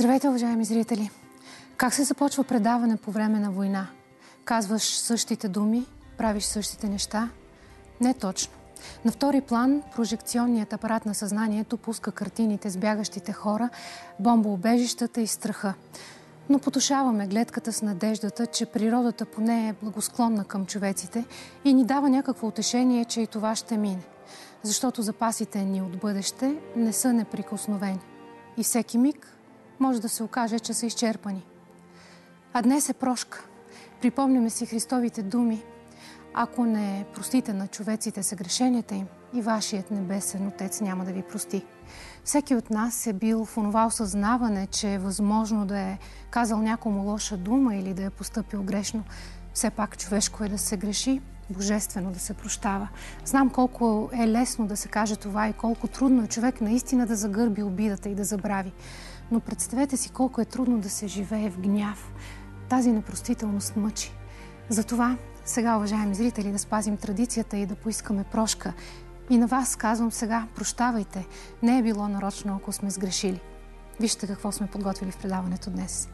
Здравейте, уважаеми зрители! Как се започва предаване по време на война? Казваш същите думи, правиш същите неща? Не точно. На втори план прожекционният апарат на съзнанието пуска картините с бягащите хора, бомбоубежищата и страха. Но потушаваме гледката с надеждата, че природата поне е благосклонна към човеците и ни дава някакво утешение, че и това ще мине. Защото запасите ни от бъдеще не са неприкосновени. И всеки миг може да се окаже, че са изчерпани. А днес е прошка. Припомняме си Христовите думи. Ако не простите на човеците съгрешенията им, и вашият небесен Отец няма да ви прости. Всеки от нас е бил в онова осъзнаване, че е възможно да е казал някому лоша дума или да е поступил грешно. Все пак човешко е да се греши, божествено да се прощава. Знам колко е лесно да се каже това и колко трудно е човек наистина да загърби обидата и да забрави. Но представете си колко е трудно да се живее в гняв. Тази непростителност мъчи. Затова сега, уважаеми зрители, да спазим традицията и да поискаме прошка. И на вас казвам сега, прощавайте. Не е било нарочно, ако сме сгрешили. Вижте какво сме подготвили в предаването днес.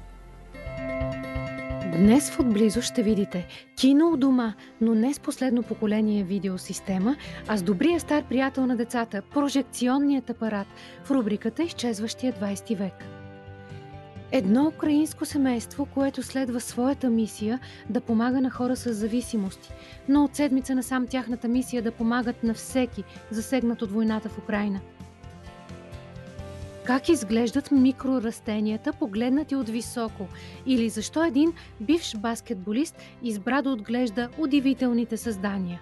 Днес в отблизо ще видите кино у дома, но не с последно поколение видеосистема, а с добрия стар приятел на децата – прожекционният апарат в рубриката Изчезващия 20 век. Едно украинско семейство, което следва своята мисия да помага на хора с зависимости, но от седмица насам тяхната мисия да помагат на всеки, засегнат от войната в Украина – как изглеждат микрорастенията, погледнати от високо? Или защо един бивш баскетболист избра да отглежда удивителните създания?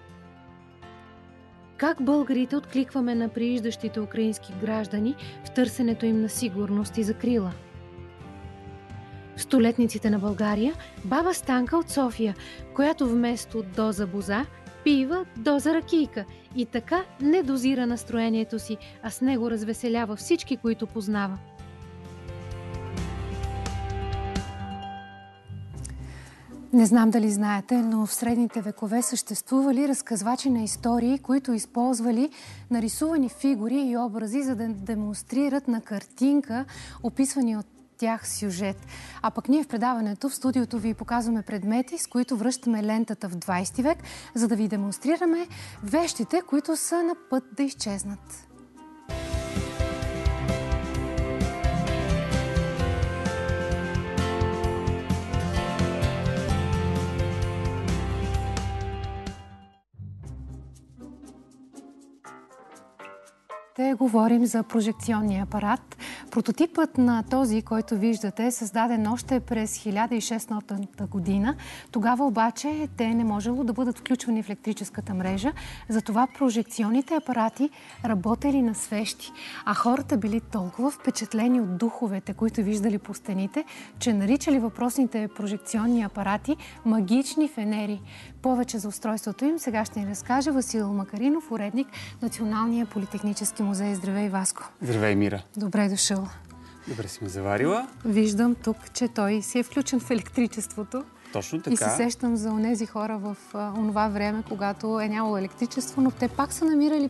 Как българите откликваме на прииждащите украински граждани в търсенето им на сигурност и закрила? В столетниците на България баба Станка от София, която вместо доза боза пива доза ракийка и така не дозира настроението си, а с него развеселява всички, които познава. Не знам дали знаете, но в средните векове съществували разказвачи на истории, които използвали нарисувани фигури и образи, за да демонстрират на картинка описвани от тях сюжет. А пък ние в предаването в студиото ви показваме предмети, с които връщаме лентата в 20 век, за да ви демонстрираме вещите, които са на път да изчезнат. Ще говорим за прожекционния апарат. Прототипът на този, който виждате, е създаден още през 1600 година. Тогава обаче те не можело да бъдат включвани в електрическата мрежа. Затова прожекционните апарати работели на свещи. А хората били толкова впечатлени от духовете, които виждали по стените, че наричали въпросните прожекционни апарати магични фенери. Повече за устройството им сега ще ни разкаже Васил Макаринов, уредник Националния политехнически музей. Здравей, Васко! Здравей, Мира! Добре дошъл! Добре си ме заварила. Виждам тук, че той си е включен в електричеството. Точно така. И се сещам за онези хора в а, онова време, когато е нямало електричество, но те пак са намирали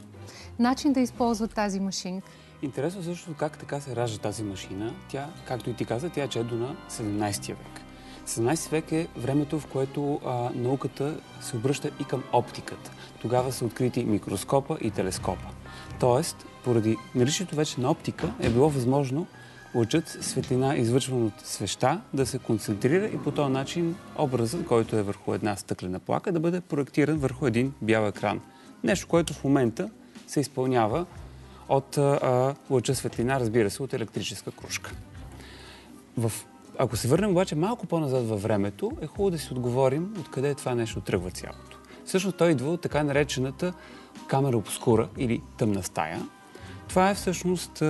начин да използват тази машинка. Интересно също как така се ражда тази машина. Тя, както и ти каза, тя е чедо на 17 век. 17 век е времето, в което а, науката се обръща и към оптиката. Тогава са открити микроскопа и телескопа. Тоест, поради наличието вече на оптика е било възможно лъчът светлина, извършван от свеща, да се концентрира и по този начин образът, който е върху една стъклена плака, да бъде проектиран върху един бял екран. Нещо, което в момента се изпълнява от а, лъча светлина, разбира се, от електрическа кружка. В ако се върнем обаче малко по-назад във времето, е хубаво да си отговорим откъде това нещо тръгва цялото. Всъщност той идва от така наречената камера обскура или тъмна стая. Това е всъщност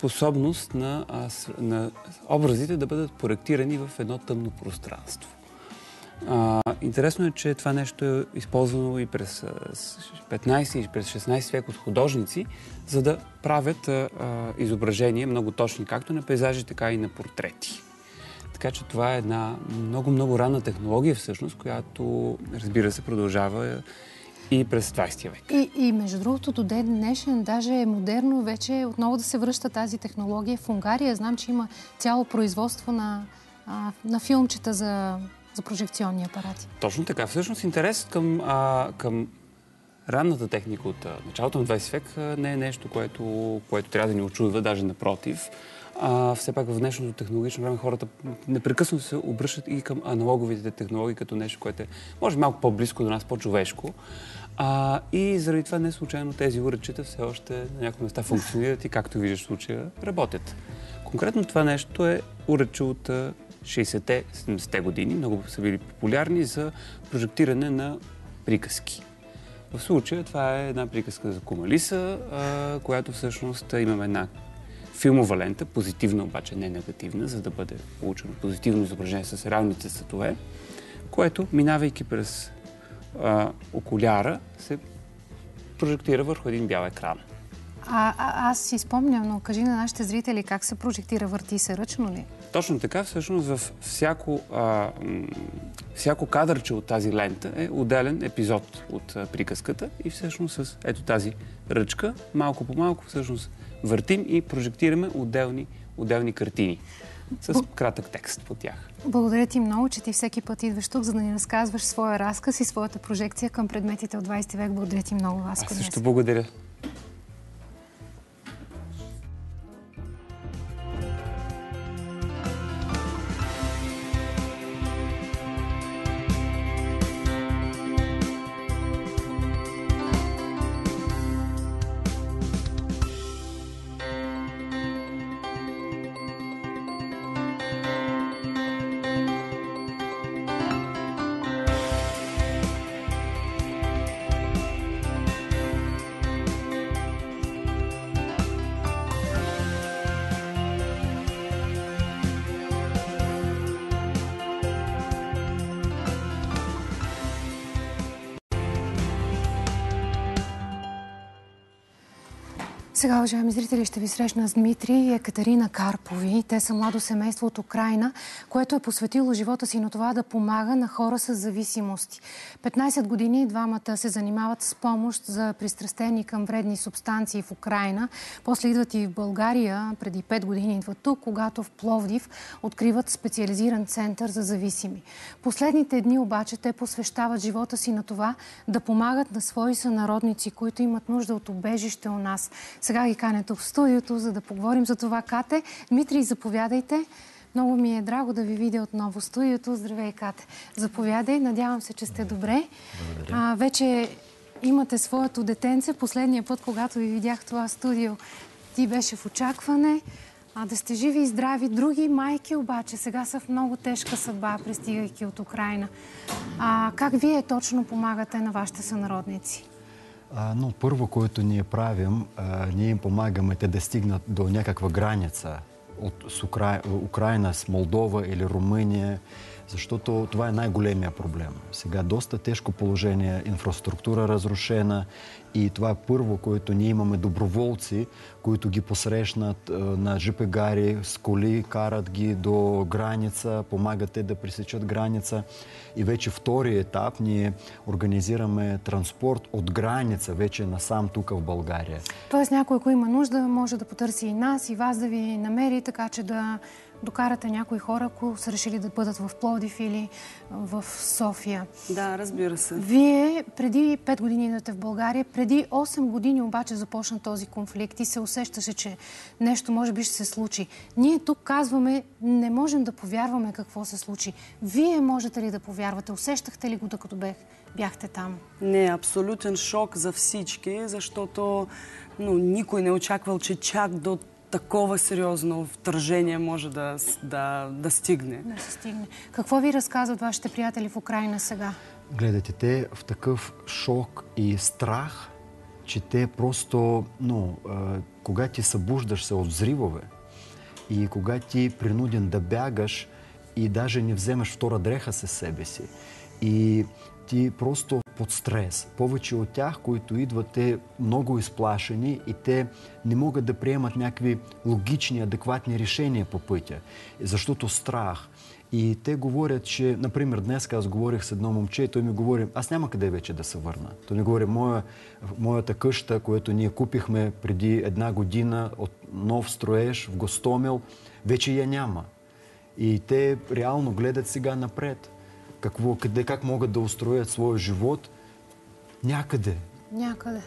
способност на, на образите да бъдат проектирани в едно тъмно пространство. А, интересно е, че това нещо е използвано и през 15 и през 16 век от художници, за да правят а, изображения много точни, както на пейзажи, така и на портрети. Така че това е една много-много ранна технология всъщност, която, разбира се, продължава и през 20 век. И, и между другото, до ден днешен даже е модерно вече отново да се връща тази технология. В Унгария знам, че има цяло производство на, а, на филмчета за, за прожекционни апарати. Точно така. Всъщност интерес към, а, към ранната техника от началото на 20 век не е нещо, което, което трябва да ни очудва, даже напротив. А, все пак в днешното технологично време хората непрекъснато се обръщат и към аналоговите технологии като нещо, което е може малко по-близко до нас, по-човешко. А, и заради това не случайно тези уръчета все още на някои места функционират и както виждаш в случая работят. Конкретно това нещо е уръче от 60-те, 70-те години. Много са били популярни за прожектиране на приказки. В случая това е една приказка за Комалиса, която всъщност имаме една филмова лента, позитивна обаче, не негативна, за да бъде получено позитивно изображение с равните светове, което, минавайки през а, окуляра, се прожектира върху един бял екран. А, а, аз си спомням, но кажи на нашите зрители как се прожектира, върти се ръчно ли? Точно така, всъщност в всяко, а, всяко кадърче от тази лента е отделен епизод от а, приказката и всъщност с ето тази ръчка, малко по малко всъщност въртим и прожектираме отделни, отделни картини с кратък текст по тях. Благодаря ти много, че ти всеки път идваш тук, за да ни разказваш своя разказ и своята прожекция към предметите от 20 век. Благодаря ти много, Васко. Аз също благодаря. Сега, уважаеми зрители, ще ви срещна с Дмитрий и Екатерина Карпови. Те са младо семейство от Украина, което е посветило живота си на това да помага на хора с зависимости. 15 години двамата се занимават с помощ за пристрастени към вредни субстанции в Украина. После идват и в България, преди 5 години идват тук, когато в Пловдив откриват специализиран център за зависими. Последните дни обаче те посвещават живота си на това да помагат на свои сънародници, които имат нужда от убежище у нас. Сега ги каня тук в студиото, за да поговорим за това. Кате, Дмитрий, заповядайте. Много ми е драго да ви видя отново в студиото. Здравей, Кате. Заповядай. Надявам се, че сте добре. А, вече имате своето детенце. Последния път, когато ви видях това студио, ти беше в очакване. А да сте живи и здрави. Други майки обаче сега са в много тежка съдба, пристигайки от Украина. А как вие точно помагате на вашите сънародници? Но първо, което ние правим, ние им помагаме те да стигнат до някаква граница от с Укра... Украина с Молдова или Румъния, защото това е най-големия проблем. Сега доста тежко положение, инфраструктура разрушена и това е първо, което ние имаме доброволци, които ги посрещнат на ЖП гари, с коли, карат ги до граница, помагат те да пресечат граница. И вече втори етап ние организираме транспорт от граница вече насам тук в България. Тоест някой, ако има нужда, може да потърси и нас, и вас да ви намери, така че да докарате някои хора, ако са решили да бъдат в Плодив или в София. Да, разбира се. Вие преди 5 години идвате в България, преди 8 години обаче започна този конфликт и се усещаше, че нещо може би ще се случи. Ние тук казваме, не можем да повярваме какво се случи. Вие можете ли да повярвате? Усещахте ли го, докато бех, бяхте там? Не, абсолютен шок за всички, защото но, никой не е очаквал, че чак до такова сериозно втържение може да, да, да стигне. Да се стигне. Какво ви разказват вашите приятели в Украина сега? Гледайте, те в такъв шок и страх, че те просто, ну, кога ти събуждаш се от взривове и кога ти принуден да бягаш и даже не вземаш втора дреха със себе си и ти просто под стрес. Повече от тях, които идват, те много изплашени и те не могат да приемат някакви логични, адекватни решения по пътя, защото страх. И те говорят, че, например, днес аз говорих с едно момче и той ми говори, аз няма къде вече да се върна. Той ми говори, моя, моята къща, която ние купихме преди една година от нов строеж в Гостомел, вече я няма. И те реално гледат сега напред. Какво, къде, как могат да устроят своя живот някъде. Някъде.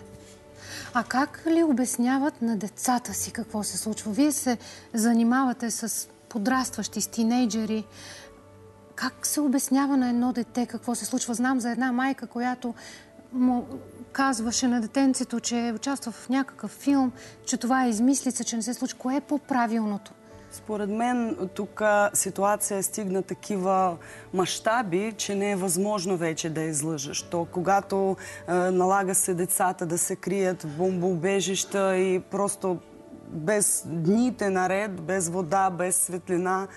А как ли обясняват на децата си какво се случва? Вие се занимавате с подрастващи, с тинейджери. Как се обяснява на едно дете какво се случва? Знам за една майка, която му казваше на детенцето, че участва в някакъв филм, че това е измислица, че не се случва. Кое е по-правилното? Според мен тук ситуация стигна такива мащаби, че не е възможно вече да излъжеш. То когато е, налага се децата да се крият в бомбоубежища и просто без дните наред, без вода, без светлина,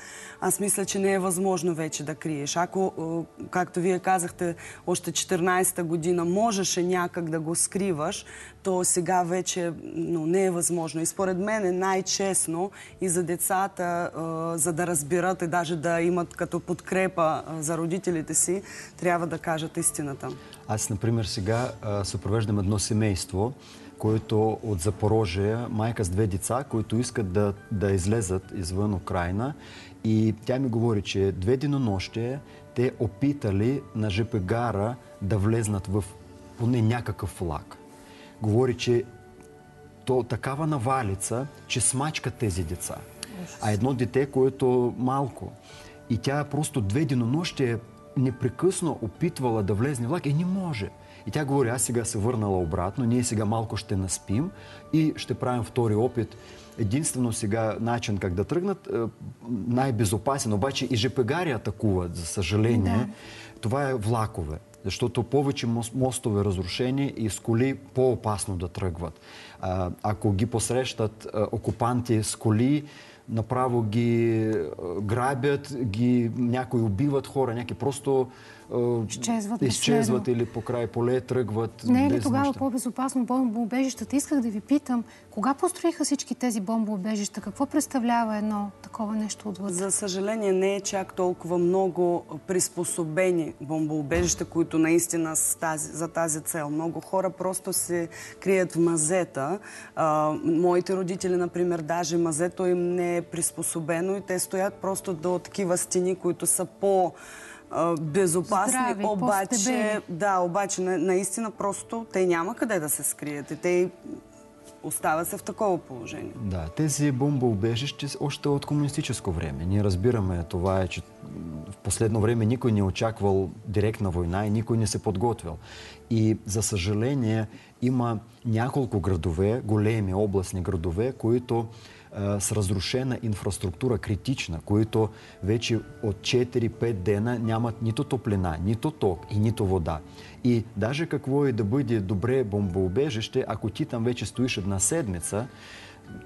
аз мисля, че не е възможно вече да криеш. Ако, е, както вие казахте, още 14-та година можеше някак да го скриваш, то сега вече но не е възможно. И според мен е най-честно и за децата, е, за да разбират и даже да имат като подкрепа е, за родителите си, трябва да кажат истината. Аз, например, сега съпровеждам едно семейство, който от Запорожие, майка с две деца, които искат да, да излезат извън Украина. И тя ми говори, че две денонощия те опитали на ЖП гара да влезнат в поне някакъв влак. Говори, че то такава навалица, че смачка тези деца. А едно дете, което малко. И тя просто две денонощия непрекъсно опитвала да влезне влак и не може. И тя говори, аз сега се върнала обратно, ние сега малко ще наспим и ще правим втори опит. Единствено сега начин как да тръгнат, е, най-безопасен, обаче и ЖПГари атакуват, за съжаление. Да. Това е влакове защото повече мостове разрушени и с коли по-опасно да тръгват. ако ги посрещат окупанти с коли, направо ги грабят, ги, някои убиват хора, някакви просто изчезват, изчезват или по край поле тръгват. Не е ли тогава по-безопасно бомбоубежищата? Исках да ви питам, кога построиха всички тези бомбоубежища? Какво представлява едно такова нещо отвътре? За съжаление не е чак толкова много приспособени бомбоубежища, които наистина тази, за тази цел. Много хора просто се крият в мазета. А, моите родители, например, даже мазето им не е приспособено и те стоят просто до такива стени, които са по- безопасни, Здрави, обаче, да, обаче на, наистина просто те няма къде да се скрият и те остават се в такова положение. Да, тези бомбоубежища още от комунистическо време. Ние разбираме това е, че в последно време никой не е очаквал директна война и никой не се подготвил. И за съжаление има няколко градове, големи областни градове, които с разрушена инфраструктура, критична, които вече от 4-5 дена нямат нито топлина, нито ток и нито вода. И даже какво е да бъде добре бомбоубежище, ако ти там вече стоиш една седмица,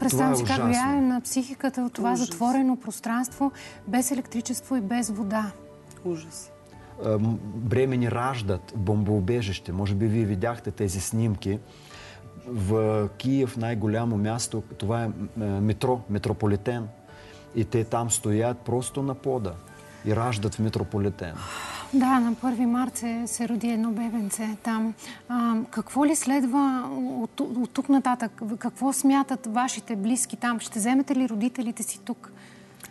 Представям си как влияе на психиката от това Ужас. затворено пространство, без електричество и без вода. Ужас. Бремени раждат бомбоубежище. Може би вие видяхте тези снимки в Киев най-голямо място, това е, е метро, метрополитен. И те там стоят просто на пода и раждат в метрополитен. Да, на 1 март се, се роди едно бебенце там. А, какво ли следва от, от тук нататък? Какво смятат вашите близки там? Ще вземете ли родителите си тук?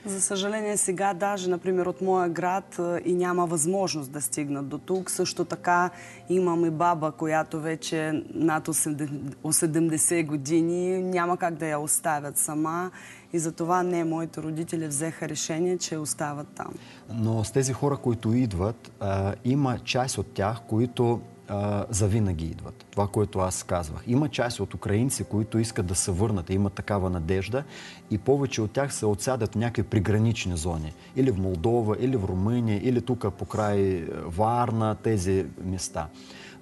За съжаление сега даже, например, от моя град и няма възможност да стигнат до тук. Също така имам и баба, която вече е над 70 години. Няма как да я оставят сама. И затова не, моите родители взеха решение, че остават там. Но с тези хора, които идват, има част от тях, които завинаги идват. Това, което аз казвах. Има част от украинци, които искат да се върнат имат такава надежда и повече от тях се отсядат в някакви пригранични зони. Или в Молдова, или в Румъния, или тук по край Варна, тези места.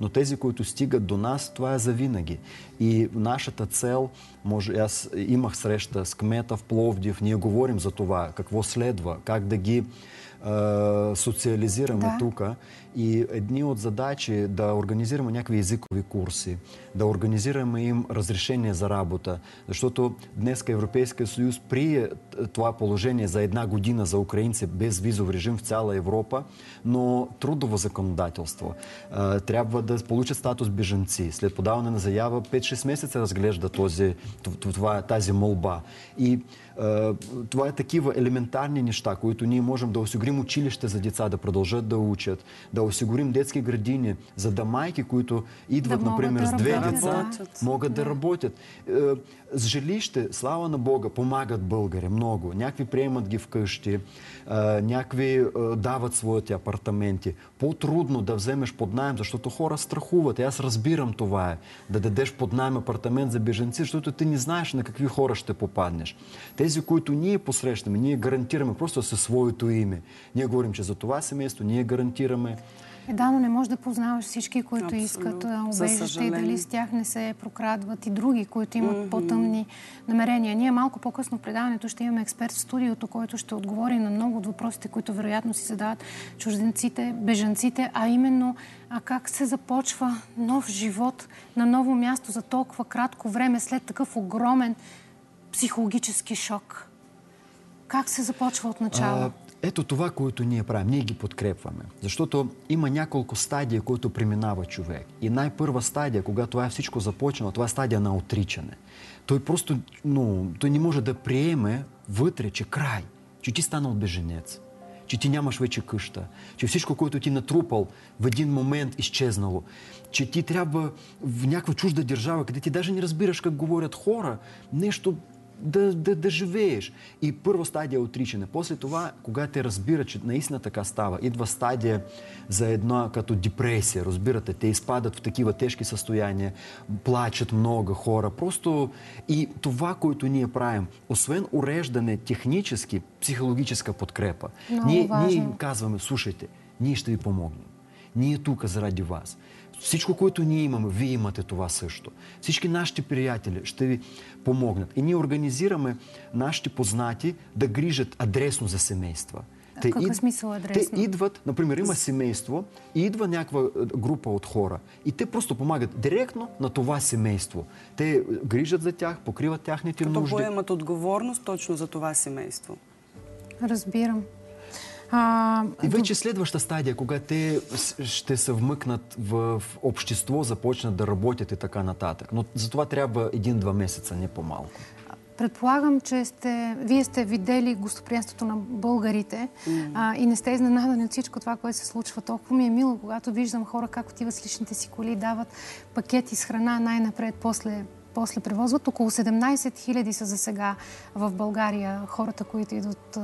Но тези, които стигат до нас, това е завинаги. И нашата цел, може, аз имах среща с кмета в Пловдив, ние говорим за това, какво следва, как да ги социализираме да. тук. И едни от задачи да организираме някакви езикови курси, да организираме им разрешение за работа. Защото днес Европейския съюз прие това положение за една година за украинци без визов режим в цяла Европа, но трудово законодателство. Трябва да получат статус беженци. След подаване на заява 5-6 месеца разглежда този, това, тази молба. И това е такива елементарни неща, които ние можем да осигурим училище за деца да продължат да учат, да осигурим детски градини, за да майки, които идват, да например, да с две деца, могат да, да работят. С жилище, слава на Бога, помагат българи много. Някакви приемат ги вкъщи, някакви дават своите апартаменти. По-трудно да вземеш под найем, защото хора страхуват. И аз разбирам това е. Да дадеш под найем апартамент за беженци, защото ти не знаеш на какви хора ще попаднеш. Тези, които ние посрещаме, ние гарантираме просто със своето име. Ние говорим, че за това семейство ние гарантираме е, да, но не можеш да познаваш всички, които Абсолютно. искат убежище и дали с тях не се прокрадват и други, които имат mm-hmm. по-тъмни намерения. Ние малко по-късно в предаването ще имаме експерт в студиото, който ще отговори на много от въпросите, които вероятно си задават чужденците, бежанците, а именно а как се започва нов живот на ново място за толкова кратко време след такъв огромен психологически шок. Как се започва от начало? Ето това, което ние правим. Ние ги подкрепваме. Защото има няколко стадии, които преминава човек. И най-първа стадия, когато това е всичко започнало, това е стадия на отричане. Той просто, ну, той не може да приеме вътре, че край, че ти станал беженец, че ти нямаш вече къща, че всичко, което ти натрупал в един момент изчезнало, че ти трябва в някаква чужда държава, къде ти даже не разбираш как говорят хора, нещо да, да, да живееш. И първа стадия е отричане. После това, когато те разбират, че наистина така става, идва стадия за една като депресия. Разбирате, те изпадат в такива тежки състояния, плачат много хора. Просто и това, което ние правим, освен уреждане технически, психологическа подкрепа, ние, ние им казваме, слушайте, ние ще ви помогнем. Ние тук заради вас. Всичко, което ние имаме, вие имате това също. Всички нашите приятели ще ви помогнат. И ние организираме нашите познати да грижат адресно за семейства. Те, какъв ид... смисъл адресно? Те идват, например, има семейство и идва някаква група от хора и те просто помагат директно на това семейство. Те грижат за тях, покриват тяхните Като нужди. Като поемат отговорност точно за това семейство. Разбирам. А, и вече следваща стадия, когато те ще се вмъкнат в общество, започнат да работят и така нататък. Но за това трябва един-два месеца, не по-малко. Предполагам, че сте, вие сте видели гостоприемството на българите mm. а, и не сте изненадани от всичко това, което се случва. Толкова ми е мило, когато виждам хора как отиват с личните си коли, дават пакети с храна най-напред, после после превозват. Около 17 хиляди са за сега в България хората, които идват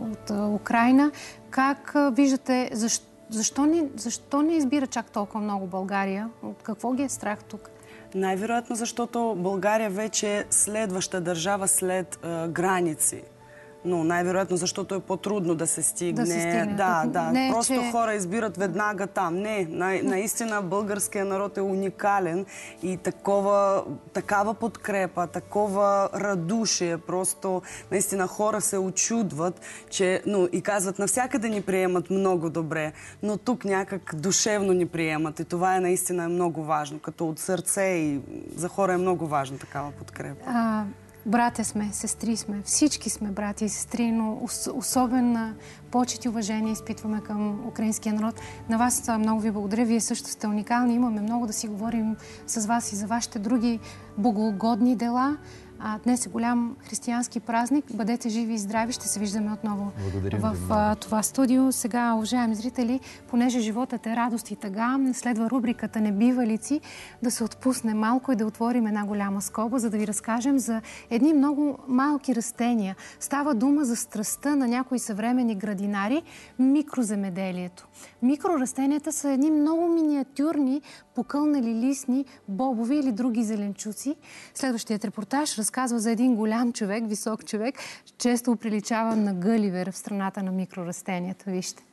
от Украина. Как виждате, защо, защо, не, защо не избира чак толкова много България? От какво ги е страх тук? Най-вероятно, защото България вече е следваща държава след а, граници но най-вероятно защото е по-трудно да се стигне. Да, се стигне. да, да. Не, Просто че... хора избират веднага там. Не, на, наистина българския народ е уникален и такова, такава подкрепа, такова радушие. Просто наистина хора се очудват, че, но и казват, навсякъде ни приемат много добре, но тук някак душевно ни приемат и това е наистина много важно. Като от сърце и за хора е много важно такава подкрепа. А, Братя сме, сестри сме, всички сме брати и сестри, но особена почет и уважение изпитваме към украинския народ. На вас много ви благодаря. Вие също сте уникални. Имаме много да си говорим с вас и за вашите други богоугодни дела. А, днес е голям християнски празник. Бъдете живи и здрави. Ще се виждаме отново Благодарим в а, това студио. Сега, уважаеми зрители, понеже животът е радост и тъга, следва рубриката Небивалици да се отпусне малко и да отворим една голяма скоба, за да ви разкажем за едни много малки растения. Става дума за страстта на някои съвремени градинари – микроземеделието. Микрорастенията са едни много миниатюрни, покълнали листни, бобови или други зеленчуци. Следващият репортаж разказва за един голям човек, висок човек, често приличава на Гъливер в страната на микрорастенията. Вижте.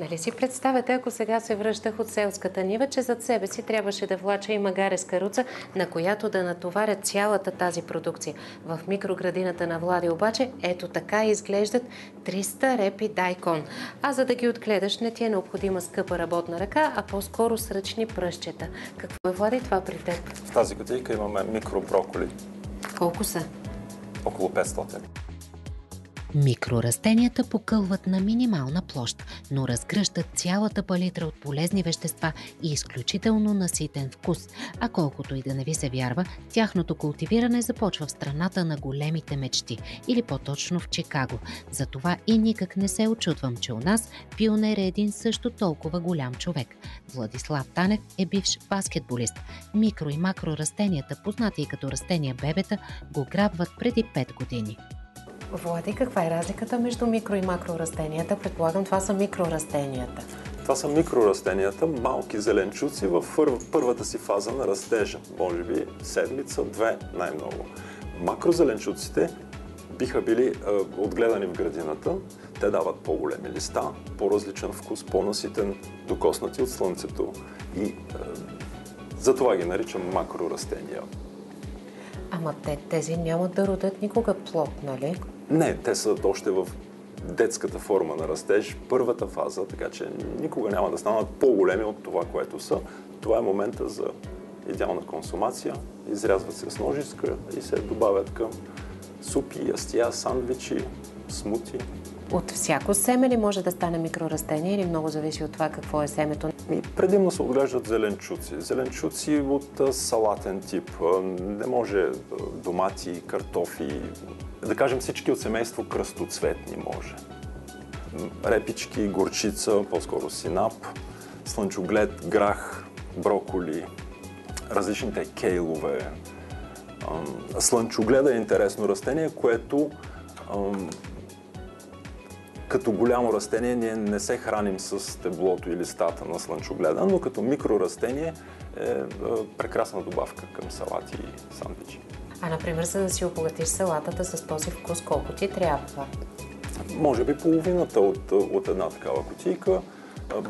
Нали си представяте, ако сега се връщах от селската нива, че зад себе си трябваше да влача и магаре с каруца, на която да натоваря цялата тази продукция. В микроградината на Влади обаче ето така изглеждат 300 репи дайкон. А за да ги отгледаш не ти е необходима скъпа работна ръка, а по-скоро с ръчни пръщета. Какво е, Влади, това при теб? В тази кутийка имаме микроброколи. Колко са? Около 500. Микрорастенията покълват на минимална площ, но разгръщат цялата палитра от полезни вещества и изключително наситен вкус. А колкото и да не ви се вярва, тяхното култивиране започва в страната на големите мечти, или по-точно в Чикаго. Затова и никак не се очудвам, че у нас пионер е един също толкова голям човек. Владислав Танев е бивш баскетболист. Микро и макро растенията, познати и като растения бебета, го грабват преди 5 години. Влади, каква е разликата между микро и макро растенията? Предполагам, това са микрорастенията. Това са микрорастенията, малки зеленчуци в първата си фаза на растежа. Може би седмица, две най-много. Макрозеленчуците биха били е, отгледани в градината. Те дават по-големи листа, по-различен вкус, по-наситен, докоснати от слънцето. И е, затова ги наричам макрорастения. Ама те, тези нямат да родят никога плод, нали? Не, те са още в детската форма на растеж, първата фаза, така че никога няма да станат по-големи от това, което са. Това е момента за идеална консумация. Изрязват се с ножиска и се добавят към супи, ястия, сандвичи, смути. От всяко семе ли може да стане микрорастение или много зависи от това какво е семето? И предимно се отглеждат зеленчуци. Зеленчуци от салатен тип. Не може домати, картофи, да кажем всички от семейство кръстоцветни може. Репички, горчица, по-скоро синап, слънчоглед, грах, броколи, различните кейлове. Слънчогледа е интересно растение, което като голямо растение ние не се храним с теблото и листата на слънчогледа, но като микрорастение е прекрасна добавка към салати и сандвичи. А, например, за да си обогатиш салатата с този вкус, колко ти трябва? Може би половината от, от една такава кутийка,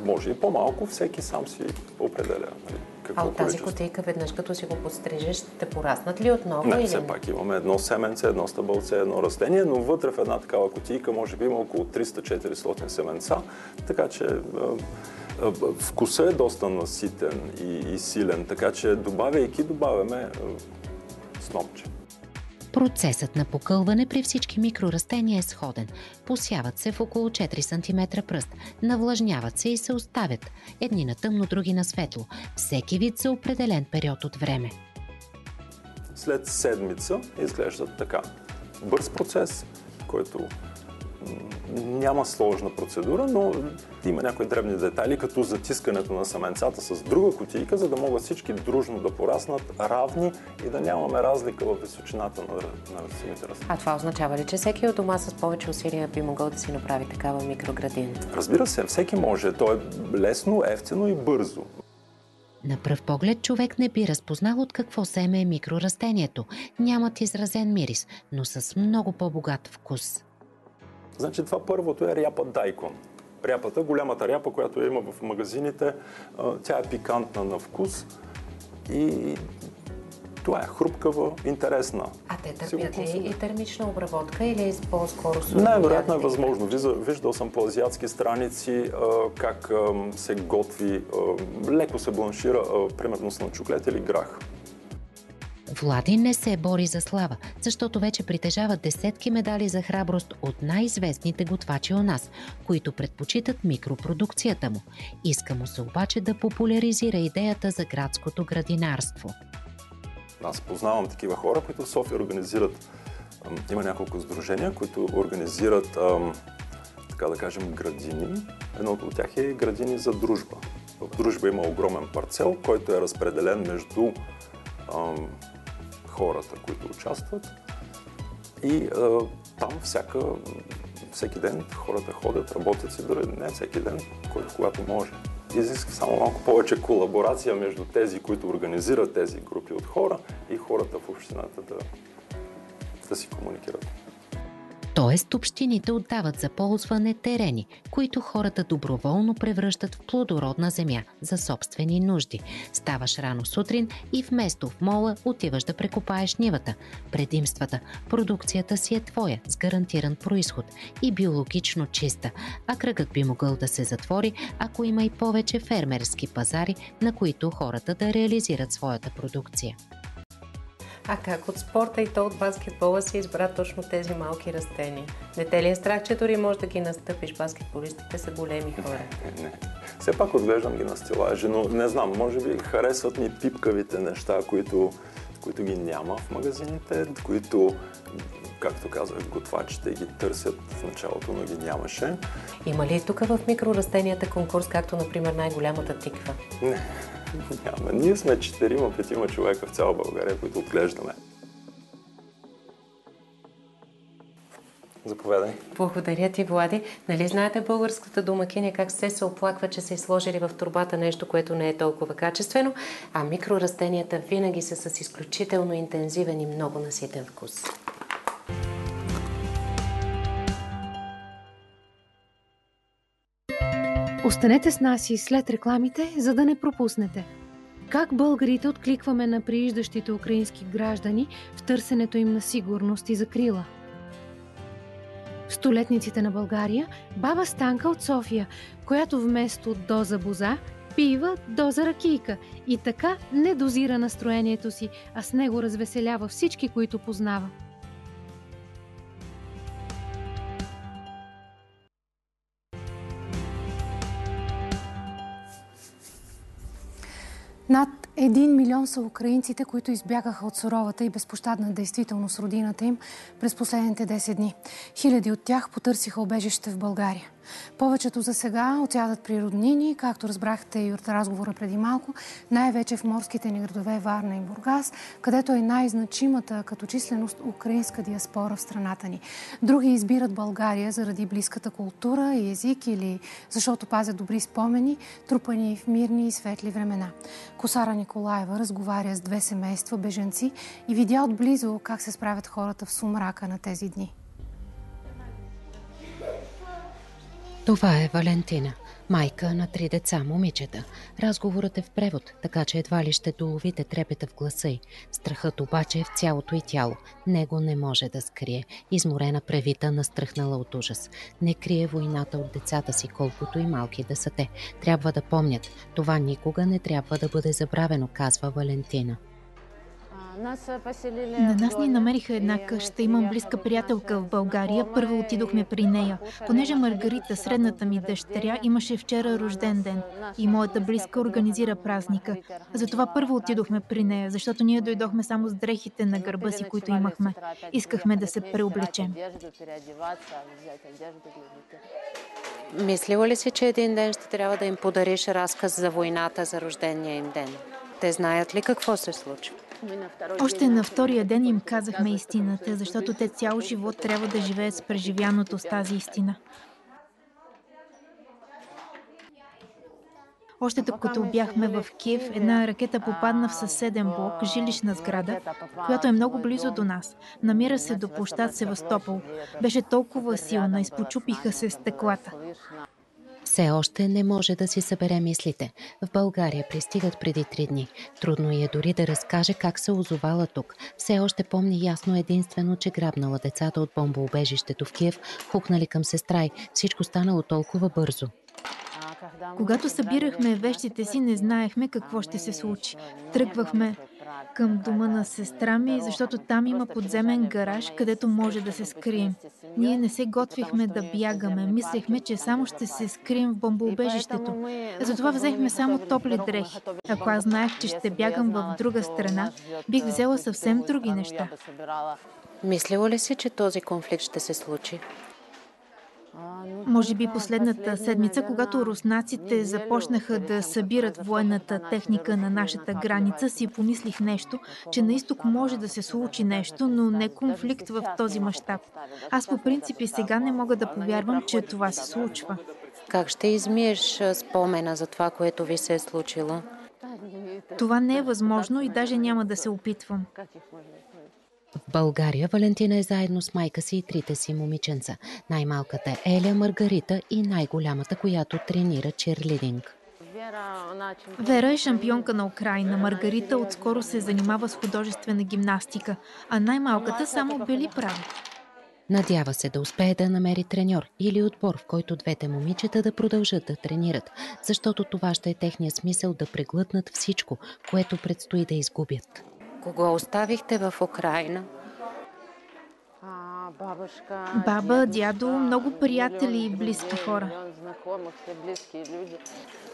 може и по-малко, всеки сам си определя. Нали, какво а от тази кутийка веднъж като си го подстрижеш, ще пораснат ли отново? Не, или... все пак имаме едно семенце, едно стъбълце, едно растение, но вътре в една такава кутийка може би има около 300-400 семенца, така че вкусът е доста наситен и, и силен, така че добавяйки, добавяме снопче. Процесът на покълване при всички микрорастения е сходен. Посяват се в около 4 см пръст, навлажняват се и се оставят. Едни на тъмно, други на светло. Всеки вид за определен период от време. След седмица изглеждат така. Бърз процес, който няма сложна процедура, но има някои древни детайли, като затискането на семенцата с друга кутийка, за да могат всички дружно да пораснат равни и да нямаме разлика в височината на, на самите растения. А това означава ли, че всеки от дома с повече усилия би могъл да си направи такава микроградина? Разбира се, всеки може. То е лесно, ефтино и бързо. На пръв поглед човек не би разпознал от какво семе е микрорастението. Нямат изразен мирис, но с много по-богат вкус. Значи това първото е ряпа дайкон. Ряпата, голямата ряпа, която има в магазините, тя е пикантна на вкус и това е хрупкава, интересна. А те търпят ли и термична обработка или по-скоро са? Най-вероятно е възможно. Виждал съм по азиатски страници как се готви, леко се бланшира, примерно с чоклет или грах. Влади не се бори за слава, защото вече притежава десетки медали за храброст от най-известните готвачи у нас, които предпочитат микропродукцията му. Иска му се обаче да популяризира идеята за градското градинарство. Аз познавам такива хора, които в София организират, има няколко сдружения, които организират, така да кажем, градини. Едното от тях е градини за дружба. В дружба има огромен парцел, който е разпределен между хората, които участват. И а, там всяка, всеки ден хората ходят, работят си, дори не всеки ден, който, когато може. Изисква само малко повече колаборация между тези, които организират тези групи от хора и хората в общината да, да си комуникират. Тоест, общините отдават за ползване терени, които хората доброволно превръщат в плодородна земя за собствени нужди. Ставаш рано сутрин и вместо в мола отиваш да прекопаеш нивата. Предимствата – продукцията си е твоя, с гарантиран происход и биологично чиста, а кръгът би могъл да се затвори, ако има и повече фермерски пазари, на които хората да реализират своята продукция. А как от спорта и то от баскетбола се избра точно тези малки растения? Не те ли е страх, че дори може да ги настъпиш? Баскетболистите са големи хора. Не, не. Все пак отглеждам ги на стилажи, но не знам, може би харесват ми пипкавите неща, които, които ги няма в магазините, които както казах, готвачите ги търсят в началото, но ги нямаше. Има ли тук в микрорастенията конкурс, както например най-голямата тиква? Не, няма. Ние сме четирима, петима човека в цяла България, които отглеждаме. Заповядай. Благодаря ти, Влади. Нали знаете българската домакиня как се се оплаква, че са изложили в турбата нещо, което не е толкова качествено, а микрорастенията винаги са с изключително интензивен и много наситен вкус. Останете с нас и след рекламите, за да не пропуснете. Как българите откликваме на прииждащите украински граждани в търсенето им на сигурност и закрила? В столетниците на България баба Станка от София, която вместо доза боза пива доза ракийка и така не дозира настроението си, а с него развеселява всички, които познава. Един милион са украинците, които избягаха от суровата и безпощадна действителност родината им през последните 10 дни. Хиляди от тях потърсиха обежище в България. Повечето за сега отсядат при роднини, както разбрахте и от разговора преди малко, най-вече в морските ни градове Варна и Бургас, където е най-значимата като численост украинска диаспора в страната ни. Други избират България заради близката култура и език или защото пазят добри спомени, трупани в мирни и светли времена. Косара Николаева разговаря с две семейства беженци и видя отблизо как се справят хората в сумрака на тези дни. Това е Валентина, майка на три деца, момичета. Разговорът е в превод, така че едва ли ще доловите трепета в гласа й. Страхът обаче е в цялото й тяло. Него не може да скрие. Изморена превита, настръхнала от ужас. Не крие войната от децата си, колкото и малки да са те. Трябва да помнят. Това никога не трябва да бъде забравено, казва Валентина. На нас ни намериха една къща. Имам близка приятелка в България. Първо отидохме при нея. Понеже Маргарита, средната ми дъщеря, имаше вчера рожден ден и моята близка организира празника. Затова първо отидохме при нея, защото ние дойдохме само с дрехите на гърба си, които имахме. Искахме да се преоблечем. Мислила ли си, че един ден ще трябва да им подариш разказ за войната за рождения им ден? Те знаят ли какво се случва? Още на втория ден им казахме истината, защото те цял живот трябва да живеят с преживяното с тази истина. Още докато бяхме в Киев, една ракета попадна в съседен блок, жилищна сграда, която е много близо до нас. Намира се до площад Севастопол. Беше толкова силна, изпочупиха се стъклата. Все още не може да си събере мислите. В България пристигат преди три дни. Трудно е дори да разкаже как се озовала тук. Все още помни ясно единствено, че грабнала децата от бомбоубежището в Киев, хукнали към сестра й. Всичко станало толкова бързо. Когато събирахме вещите си, не знаехме какво ще се случи. Тръгвахме към дома на сестра ми, защото там има подземен гараж, където може да се скрием. Ние не се готвихме да бягаме. Мислехме, че само ще се скрием в бомбоубежището. Затова взехме само топли дрехи. Ако аз знаех, че ще бягам в друга страна, бих взела съвсем други неща. Мислила ли си, че този конфликт ще се случи? Може би последната седмица, когато руснаците започнаха да събират военната техника на нашата граница, си помислих нещо, че на изток може да се случи нещо, но не конфликт в този мащаб. Аз по принцип и сега не мога да повярвам, че това се случва. Как ще измиеш спомена за това, което ви се е случило? Това не е възможно и даже няма да се опитвам. В България Валентина е заедно с майка си и трите си момиченца. Най-малката е Еля, Маргарита и най-голямата, която тренира черлидинг. Вера е шампионка на Украина. Маргарита отскоро се занимава с художествена гимнастика, а най-малката само бели прави. Надява се да успее да намери треньор или отбор, в който двете момичета да продължат да тренират, защото това ще е техния смисъл да преглътнат всичко, което предстои да изгубят. Кого оставихте в Украина? Баба, дядо, много приятели и близки хора.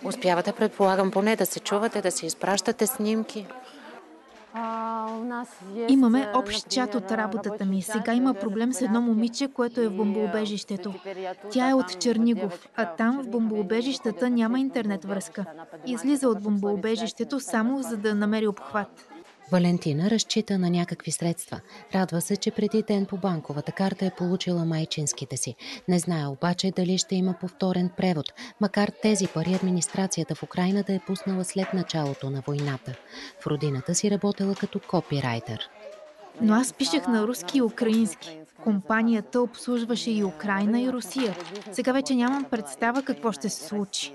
Успявате, предполагам, поне да се чувате, да се изпращате снимки. Имаме общ чат от работата ми. Сега има проблем с едно момиче, което е в бомбоубежището. Тя е от Чернигов, а там в бомбоубежищата няма интернет връзка. Излиза от бомбоубежището само за да намери обхват. Валентина разчита на някакви средства. Радва се, че преди ден по банковата карта е получила майчинските си. Не знае обаче дали ще има повторен превод, макар тези пари администрацията в Украина да е пуснала след началото на войната. В родината си работела като копирайтер. Но аз пишех на руски и украински. Компанията обслужваше и Украина и Русия. Сега вече нямам представа какво ще се случи.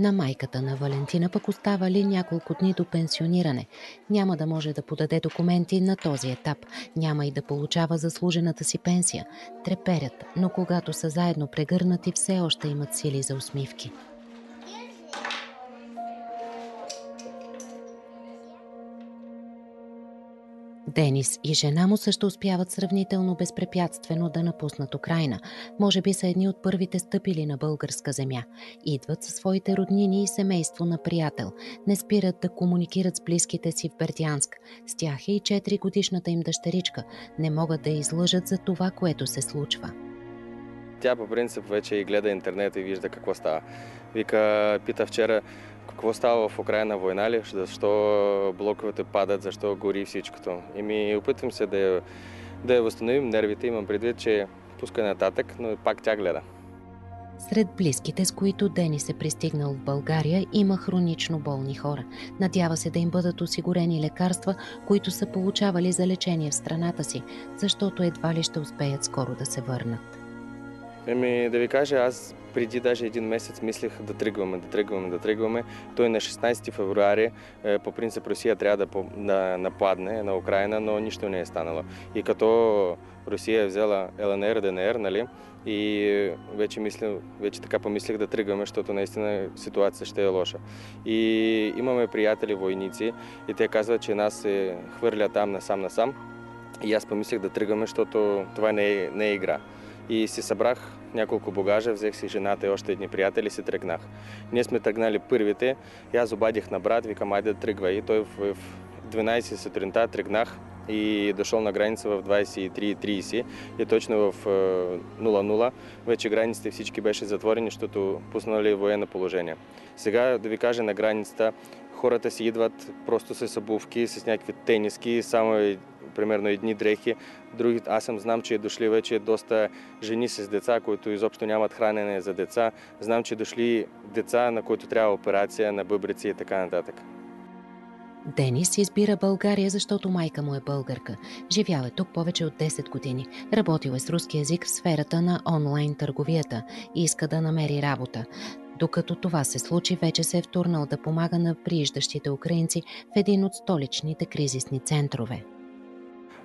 На майката на Валентина пък остава ли няколко дни до пенсиониране. Няма да може да подаде документи на този етап. Няма и да получава заслужената си пенсия. Треперят, но когато са заедно прегърнати, все още имат сили за усмивки. Денис и жена му също успяват сравнително безпрепятствено да напуснат Украина. Може би са едни от първите стъпили на българска земя. Идват със своите роднини и семейство на приятел. Не спират да комуникират с близките си в Бердянск. С тях е и 4 годишната им дъщеричка. Не могат да излъжат за това, което се случва. Тя по принцип вече и гледа интернет и вижда какво става. Вика, пита вчера, какво става в Украина война ли? Защо блоковете падат? Защо гори всичкото? И ми опитвам се да я, да я възстановим нервите. Имам предвид, че пуска нататък, но пак тя гледа. Сред близките, с които Денис е пристигнал в България, има хронично болни хора. Надява се да им бъдат осигурени лекарства, които са получавали за лечение в страната си, защото едва ли ще успеят скоро да се върнат. Еми, да ви кажа, аз преди даже един месец мислех да тръгваме, да тръгваме, да тръгваме. Той на 16 февруари, е, по принцип Русия трябва да, нападне на Украина, но нищо не е станало. И като Русия е взела ЛНР, ДНР, нали, и вече, мисля, вече така помислих да тръгваме, защото наистина ситуация ще е лоша. И имаме приятели войници и те казват, че нас се хвърля там насам-насам. И аз помислих да тръгваме, защото това не е, не е игра. И си събрах няколко багажа, взех си жената и още едни приятели и си тръгнах. Ние сме тръгнали първите и аз обадих на брат, викам, айде да тръгва. И той в 12 сутринта тръгнах и дошъл на граница в 23.30 и точно в 00 вече границите всички беше затворени, защото пуснали военно положение. Сега да ви кажа на границата, хората си идват просто с обувки, с някакви тениски, само примерно едни дрехи. Други, аз съм знам, че е дошли вече доста жени с деца, които изобщо нямат хранене за деца. Знам, че дошли деца, на които трябва операция, на бъбрици и така нататък. Денис избира България, защото майка му е българка. Живял е тук повече от 10 години. Работил е с руски язик в сферата на онлайн търговията и иска да намери работа. Докато това се случи, вече се е втурнал да помага на прииждащите украинци в един от столичните кризисни центрове.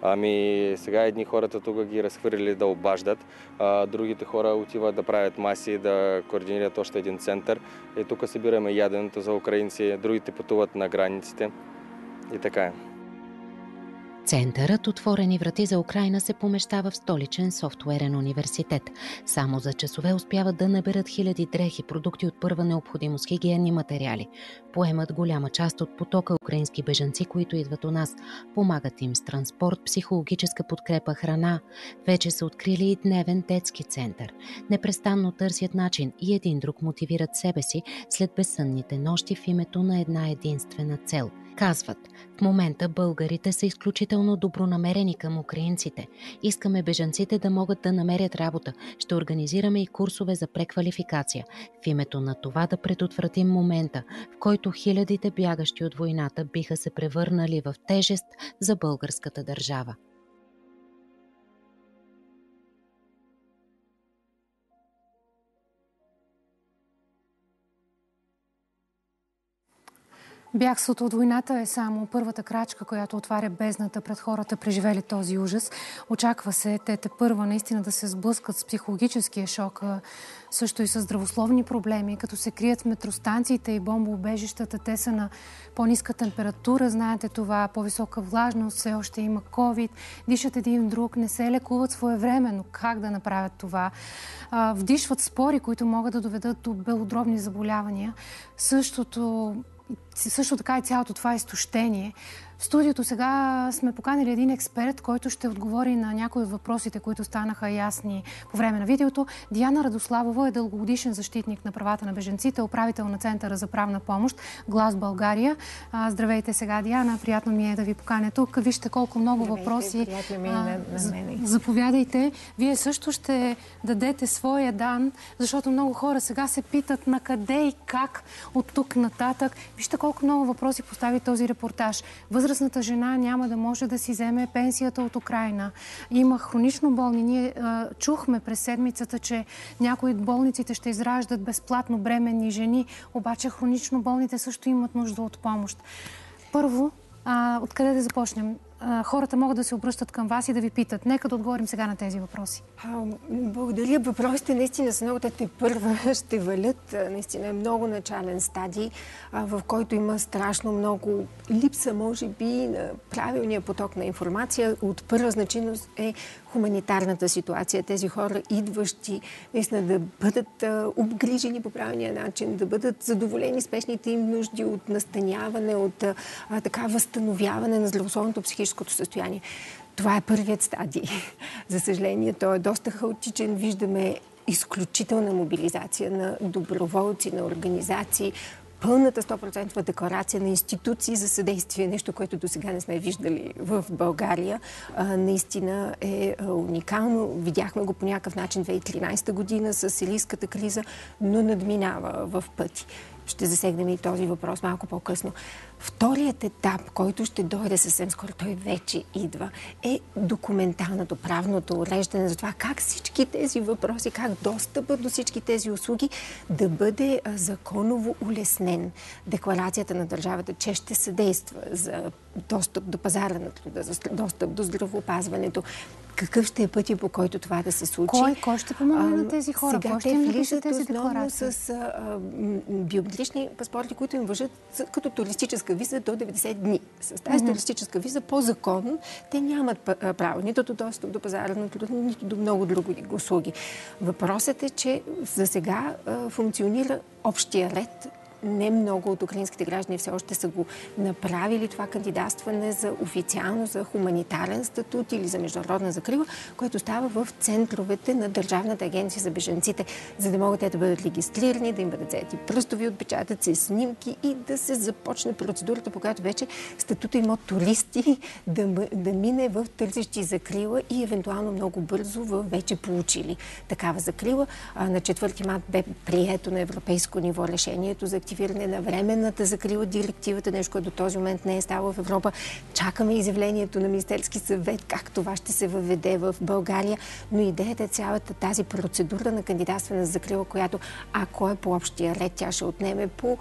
Ами сега едни хората тук ги разхвърлили да обаждат, а другите хора отиват да правят маси, да координират още един център. И тук събираме яденото за украинци, другите пътуват на границите и така е. Центърът Отворени врати за Украина се помещава в столичен софтуерен университет. Само за часове успяват да наберат хиляди дрехи, продукти от първа необходимост, хигиенни материали. Поемат голяма част от потока украински бежанци, които идват у нас. Помагат им с транспорт, психологическа подкрепа, храна. Вече са открили и дневен детски център. Непрестанно търсят начин и един друг мотивират себе си след безсънните нощи в името на една единствена цел – Казват, в момента българите са изключително добронамерени към украинците. Искаме бежанците да могат да намерят работа. Ще организираме и курсове за преквалификация. В името на това да предотвратим момента, в който хилядите бягащи от войната биха се превърнали в тежест за българската държава. Бягството от войната е само първата крачка, която отваря бездната пред хората, преживели този ужас. Очаква се те те първа наистина да се сблъскат с психологическия шок, също и с здравословни проблеми, като се крият в метростанциите и бомбоубежищата. Те са на по-ниска температура, знаете това, по-висока влажност, все още има COVID, дишат един друг, не се лекуват своевременно. Как да направят това? вдишват спори, които могат да доведат до белодробни заболявания. Същото също така и цялото това изтощение. В студиото сега сме поканили един експерт, който ще отговори на някои от въпросите, които станаха ясни по време на видеото. Диана Радославова е дългогодишен защитник на правата на беженците, управител на Центъра за правна помощ Глас България. здравейте сега, Диана. Приятно ми е да ви поканя тук. Вижте колко много Здравейте, въпроси. Ми на, на мен. Заповядайте. Вие също ще дадете своя дан, защото много хора сега се питат на къде и как от тук нататък. Вижте колко много въпроси постави този репортаж възрастната жена няма да може да си вземе пенсията от Украина. Има хронично болни. Ние а, чухме през седмицата, че някои от болниците ще израждат безплатно бременни жени, обаче хронично болните също имат нужда от помощ. Първо, а, откъде да започнем? Хората могат да се обръщат към вас и да ви питат. Нека да отговорим сега на тези въпроси. А, благодаря. Въпросите наистина са много. Те първа ще валят. Наистина е много начален стадий, а, в който има страшно много липса, може би, на правилния поток на информация. От първа значимост е хуманитарната ситуация. Тези хора, идващи, наистина да бъдат обгрижени по правилния начин, да бъдат задоволени спешните им нужди от настаняване, от а, така възстановяване на здравословното психическото състояние. Това е първият стадий. За съжаление, той е доста хаотичен. Виждаме изключителна мобилизация на доброволци, на организации, пълната 100% декларация на институции за съдействие, нещо, което до сега не сме виждали в България, наистина е уникално. Видяхме го по някакъв начин 2013 година с сирийската криза, но надминава в пъти. Ще засегнем и този въпрос малко по-късно. Вторият етап, който ще дойде съвсем скоро, той вече идва, е документалното, правното уреждане за това как всички тези въпроси, как достъпът до всички тези услуги да бъде законово улеснен. Декларацията на държавата, че ще съдейства за достъп до пазара на труда, за достъп до здравоопазването, какъв ще е пътя по който това да се случи. Кой, кой ще помогне на тези хора? Сега те влизат основно с а, биометрични паспорти, които им въжат като туристическа виза до 90 дни. С тази mm-hmm. туристическа виза по закон те нямат право нито до достъп до пазара на труда, нито до много други услуги. Въпросът е, че за сега а, функционира общия ред не много от украинските граждани все още са го направили това кандидатстване за официално, за хуманитарен статут или за международна закрила, което става в центровете на Държавната агенция за беженците, за да могат те да бъдат регистрирани, да им бъдат взети пръстови отпечатъци, снимки и да се започне процедурата, по която вече статута им от туристи да, да мине в търсещи закрила и евентуално много бързо в вече получили такава закрила. на 4 март бе прието на европейско ниво решението за активност активиране на временната закрила директивата, нещо, което до този момент не е ставало в Европа. Чакаме изявлението на Министерски съвет, как това ще се въведе в България, но идеята е цялата тази процедура на кандидатстване за закрила, която ако е по общия ред, тя ще отнеме по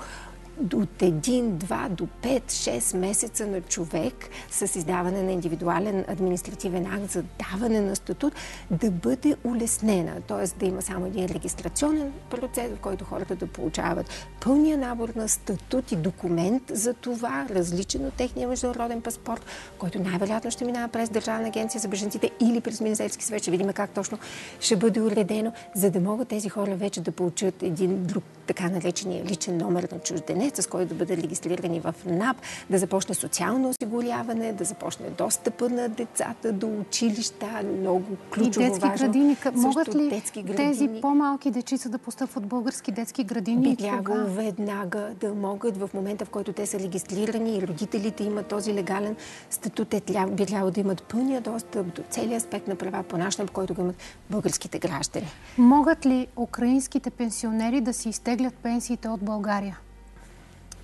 от един, два до 5-6 месеца на човек с издаване на индивидуален административен акт за даване на статут да бъде улеснена. Т.е. да има само един регистрационен процес, в който хората да получават пълния набор на статут и документ за това, различен от техния международен паспорт, който най-вероятно ще минава през Държавна агенция за беженците или през Министерски съвет. Ще видим как точно ще бъде уредено, за да могат тези хора вече да получат един друг така наречения личен номер на чуждене с който да бъдат регистрирани в НАП, да започне социално осигуряване, да започне достъпа на децата до училища, много ключово и детски важно. Градини. Могат ли детски градини, тези по-малки дечица да постъпват в български детски градини? Би трябвало веднага да могат в момента, в който те са регистрирани и родителите имат този легален статут, те би трябвало да имат пълния достъп до целия аспект на права по начин, по който го имат българските граждани. Могат ли украинските пенсионери да си изтеглят пенсиите от България?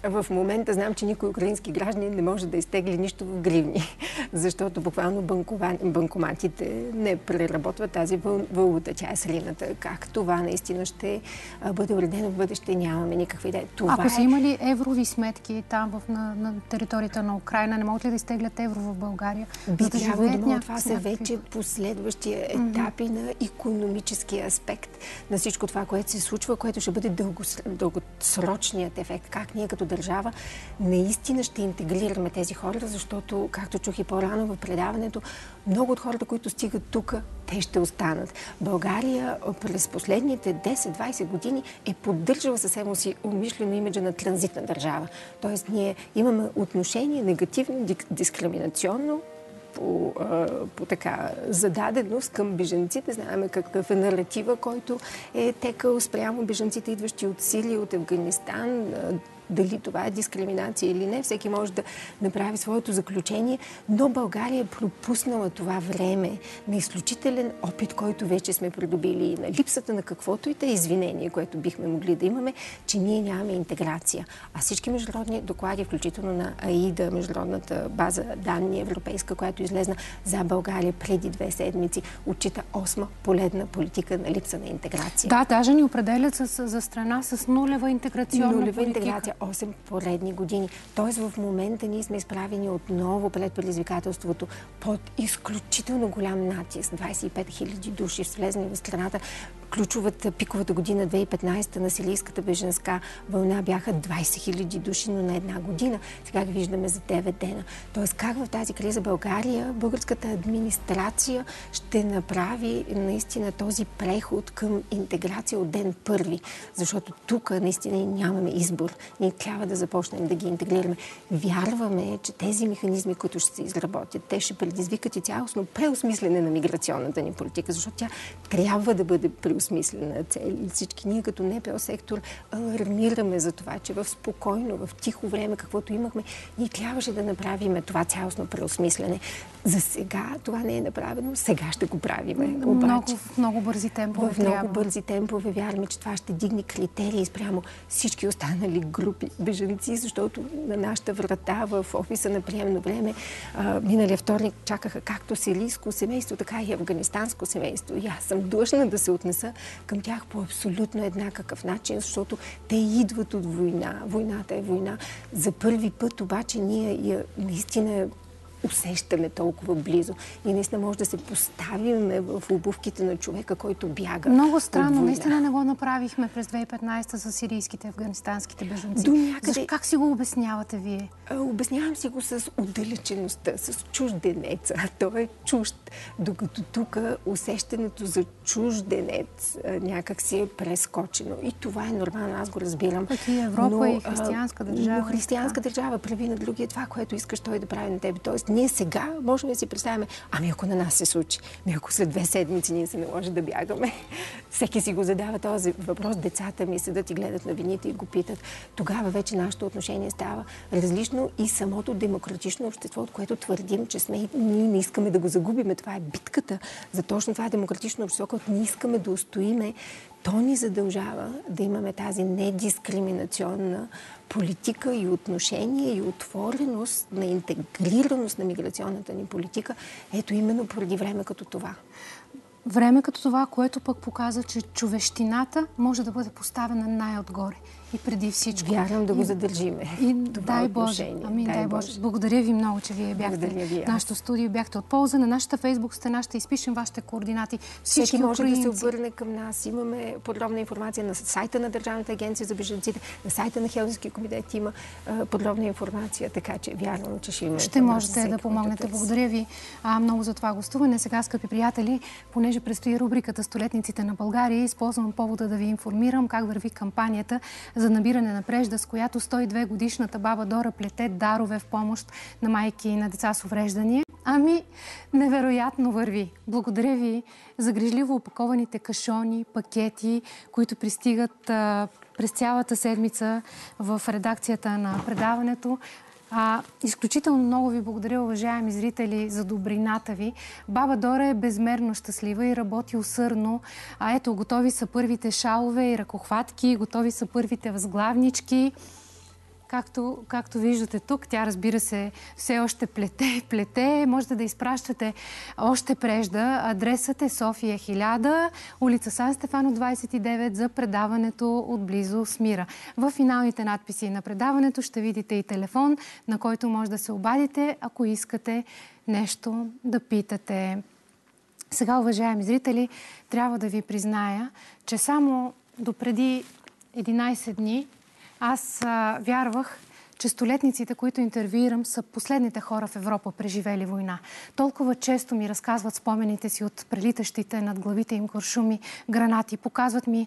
В момента знам, че никой украински гражданин не може да изтегли нищо в гривни, защото буквално банкова... банкоматите не преработват тази валута. Тя е срината. Как това наистина ще бъде уредено в бъдеще, нямаме никаква идея. Това Ако са е... имали еврови сметки там в, на, на територията на Украина, не могат ли да изтеглят евро в България? Би да трябвало да това са вече последващия етапи mm-hmm. на економическия аспект на всичко това, което се случва, което ще бъде дългос... дългосрочният ефект. Как ние като държава наистина ще интегрираме тези хора, защото, както чух и по-рано в предаването, много от хората, които стигат тук, те ще останат. България през последните 10-20 години е поддържала съвсем си умишлено имиджа на транзитна държава. Тоест, ние имаме отношение негативно, дискриминационно по, по така зададеност към беженците. Знаеме какъв е наратива, който е текал спрямо беженците, идващи от Сирия, от Афганистан, дали това е дискриминация или не. Всеки може да направи своето заключение, но България е пропуснала това време на изключителен опит, който вече сме придобили и на липсата на каквото и да е извинение, което бихме могли да имаме, че ние нямаме интеграция. А всички международни доклади, включително на АИДа, международната база данни европейска, която излезна за България преди две седмици, отчита осма поледна политика на липса на интеграция. Да, даже ни определят с, за страна с нулева интеграционна нулева политика. интеграция 8 поредни години. Тоест в момента ние сме изправени отново пред предизвикателството под изключително голям натиск. 25 000 души влезни в страната ключовата пиковата година 2015 на сирийската беженска вълна бяха 20 000 души, но на една година. Сега ги виждаме за 9 дена. Тоест как в тази криза България, българската администрация ще направи наистина този преход към интеграция от ден първи. Защото тук наистина нямаме избор. Ние трябва да започнем да ги интегрираме. Вярваме, че тези механизми, които ще се изработят, те ще предизвикат и цялостно преосмислене на миграционната ни политика, защото тя трябва да бъде преосмислена осмислена цел. И всички ние като НПО сектор алармираме за това, че в спокойно, в тихо време, каквото имахме, ние трябваше да направим това цялостно преосмислене. За сега това не е направено, сега ще го правиме. Обаче, много, в много бързи темпове. В много трябва. бързи темпове вярваме, че това ще дигне критерии спрямо всички останали групи беженци, защото на нашата врата в офиса на приемно време а, миналия вторник чакаха както сирийско семейство, така и афганистанско семейство. И аз съм длъжна да се отнеса към тях по абсолютно еднакъв начин, защото те идват от война. Войната е война. За първи път обаче ние наистина усещаме толкова близо. И наистина може да се поставим в обувките на човека, който бяга. Много странно. Наистина не го направихме през 2015 за сирийските афганистанските бежанци. До някъде... Защо, как си го обяснявате вие? Обяснявам си го с отдалечеността, с чужденеца. Той е чужд. Докато тук усещането за чужденец някак си е прескочено. И това е нормално, аз го разбирам. Пък и Европа но, и християнска държава. Но християнска държава прави на другия това, което искаш той да прави на теб. Тоест, ние сега можем да си представяме, ами ако на нас се случи, ами ако след две седмици ние се наложи да бягаме. Всеки си го задава този въпрос. Децата ми седат и гледат на вините и го питат. Тогава вече нашето отношение става различно и самото демократично общество, от което твърдим, че сме, ние не искаме да го загубиме. Това е битката за точно това демократично общество, което ние искаме да устоиме. То ни задължава да имаме тази недискриминационна политика и отношение и отвореност на интегрираност на миграционната ни политика, ето именно поради време като това. Време като това, което пък показва, че човещината може да бъде поставена най-отгоре и преди всичко. Вярвам да го задържиме. И дай Боже. Ами, дай, дай Боже. Боже. Благодаря ви много, че вие бяхте в нашото студио, бяхте от полза. На нашата фейсбук стена ще изпишем вашите координати. Всички Всеки може украинци. да се обърне към нас. Имаме подробна информация на сайта на Държавната агенция за беженците, на сайта на Хелзински комитет има подробна информация, така че вярвам, че ще имаме. Ще можете да помогнете. Благодаря ви а, много за това гостуване. Сега, скъпи приятели, понеже предстои рубриката Столетниците на България, използвам повода да ви информирам как върви кампанията за набиране на прежда, с която 102 годишната баба Дора плете дарове в помощ на майки и на деца с увреждания. Ами, невероятно върви. Благодаря ви за грижливо опакованите кашони, пакети, които пристигат а, през цялата седмица в редакцията на предаването. А, изключително много ви благодаря, уважаеми зрители, за добрината ви. Баба Дора е безмерно щастлива и работи усърдно. А ето, готови са първите шалове и ръкохватки, готови са първите възглавнички. Както, както виждате тук. Тя, разбира се, все още плете, плете. Можете да изпращате още прежда. Адресът е София 1000, улица Сан Стефано 29 за предаването отблизо с Мира. В финалните надписи на предаването ще видите и телефон, на който може да се обадите, ако искате нещо да питате. Сега, уважаеми зрители, трябва да ви призная, че само до преди 11 дни аз а, вярвах, че столетниците, които интервюирам, са последните хора в Европа, преживели война. Толкова често ми разказват спомените си от прелитащите над главите им куршуми, гранати. Показват ми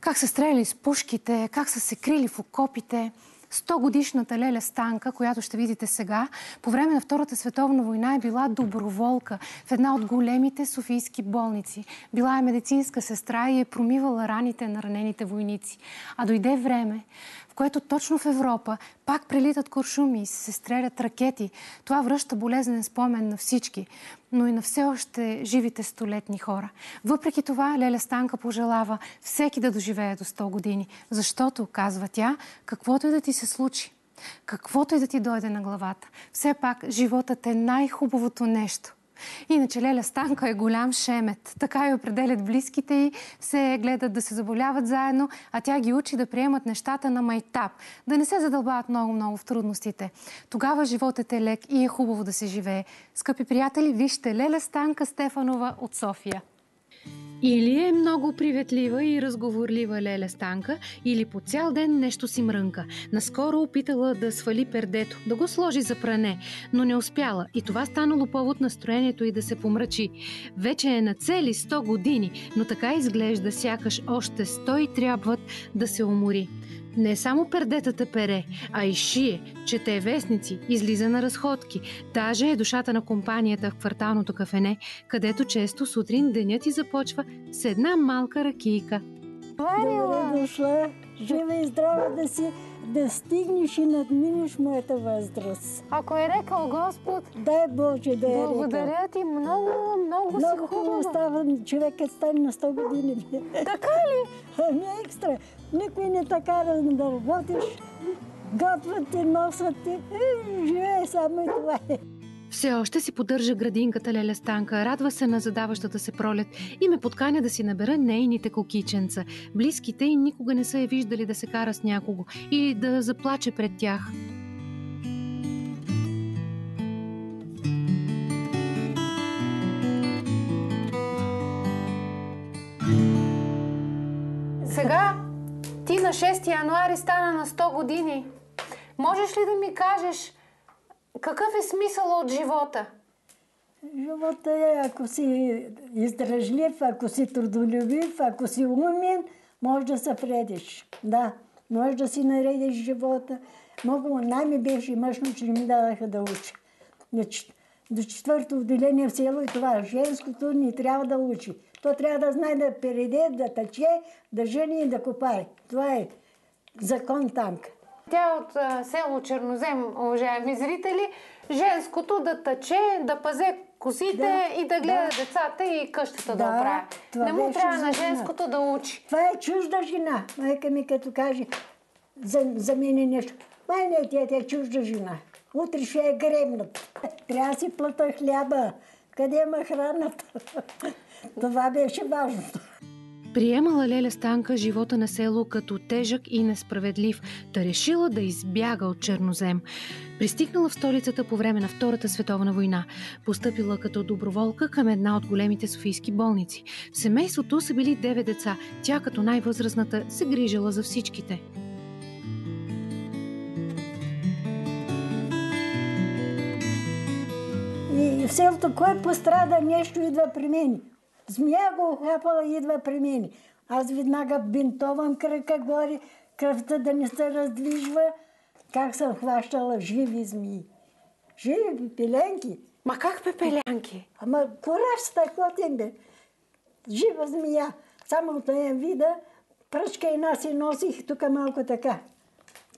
как са стреляли с пушките, как са се крили в окопите. 100 годишната Леля Станка, която ще видите сега, по време на Втората световна война е била доброволка в една от големите софийски болници. Била е медицинска сестра и е промивала раните на ранените войници. А дойде време, в което точно в Европа пак прелитат куршуми и се стрелят ракети. Това връща болезнен спомен на всички, но и на все още живите столетни хора. Въпреки това, Леля Станка пожелава всеки да доживее до 100 години, защото, казва тя, каквото и да ти се случи, каквото и да ти дойде на главата, все пак животът е най-хубавото нещо. Иначе Леля Станка е голям шемет. Така и определят близките й, се гледат да се заболяват заедно, а тя ги учи да приемат нещата на майтап, да не се задълбават много-много в трудностите. Тогава животът е лек и е хубаво да се живее. Скъпи приятели, вижте Леля Станка Стефанова от София. Или е много приветлива и разговорлива Леля Станка, или по цял ден нещо си мрънка. Наскоро опитала да свали пердето, да го сложи за пране, но не успяла и това станало повод настроението и да се помрачи. Вече е на цели 100 години, но така изглежда сякаш още 100 и трябват да се умори. Не само пердетата пере, а и шие, чете вестници, излиза на разходки. Даже е душата на компанията в кварталното кафене, където често сутрин денят ти започва с една малка ракийка. Добре дошла! Жива и здрава да си да стигнеш и надминеш моята възраст. Ако е рекал Господ, дай Боже да е рекал. Благодаря ти много, много, много си хубаво. става човекът стане на 100 години. Така ли? Ами екстра. Никой не така да работиш. Готвят те, носят те. Е, живее само и това е. Все още си поддържа градинката Леля Станка, радва се на задаващата се пролет и ме подканя да си набера нейните кокиченца. Близките и никога не са я виждали да се кара с някого или да заплаче пред тях. Сега ти на 6 януари стана на 100 години. Можеш ли да ми кажеш какъв е смисъл от живота? Живота е, ако си издръжлив, ако си трудолюбив, ако си умен, може да се предиш. Да, може да си наредиш живота. Много най-ми беше мъжно, че ми дадаха да уча. До четвърто отделение в село и това женското ни трябва да учи. То трябва да знае да переде, да тъче, да жени и да копае. Това е закон танка. Тя е от село Чернозем, уважаеми зрители. Женското да тъче, да пазе косите да, и да гледа да. децата и къщата да, да оправя. Не му трябва на женското да учи. Това е чужда жена. Майка ми като каже за, за мен е нещо. Май не, тя, тя е чужда жена. Утре ще е гремнат. Трябва да си плата хляба. Къде има храната? Това беше важното. Приемала Леля Станка живота на село като тежък и несправедлив, та решила да избяга от Чернозем. Пристигнала в столицата по време на Втората световна война. Постъпила като доброволка към една от големите софийски болници. В семейството са били девет деца. Тя като най-възрастната се грижила за всичките. И в селото, кой пострада нещо, идва при мен. Змия го хапала и идва при мен. Аз веднага бинтовам кръка горе, кръвта да не се раздвижва. Как съм хващала живи змии. Живи пепеленки. Ма как пепелянки? Ама кораж с такова бе. Жива змия. Само от нея вида, пръчка една си носих, тук малко така.